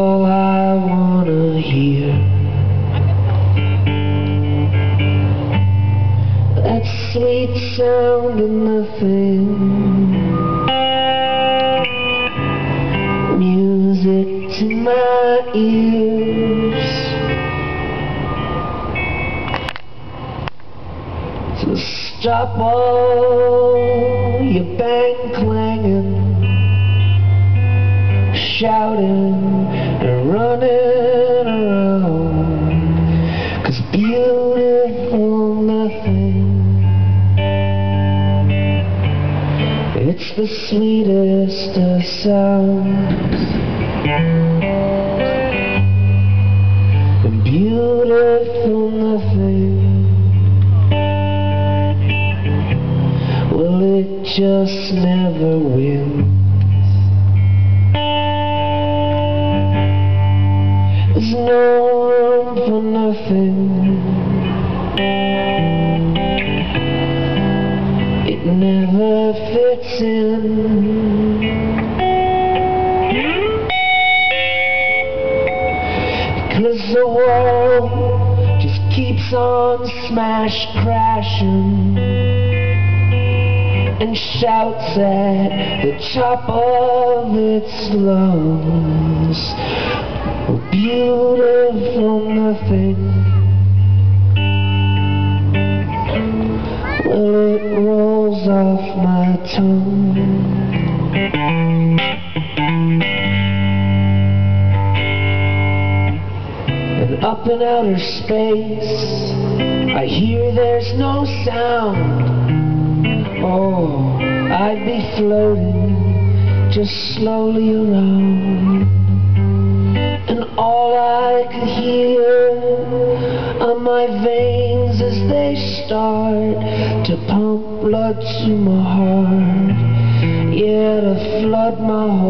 all I wanna hear. That sweet sound of nothing, music to my ears. So stop all your bang clanging, shouting and running around. Cause beautiful nothing, it's the sweetest of sounds. And beautiful nothing. Well, it just never wins. There's no room for nothing. It never fits in. Cause the world just keeps on smash crashing and shouts at the top of its lungs. Beautiful nothing. Well, it rolls off my tongue. And up in outer space, I hear there's no sound. Oh, I'd be floating just slowly around. I could hear on my veins as they start to pump blood to my heart. Yeah, to flood my heart.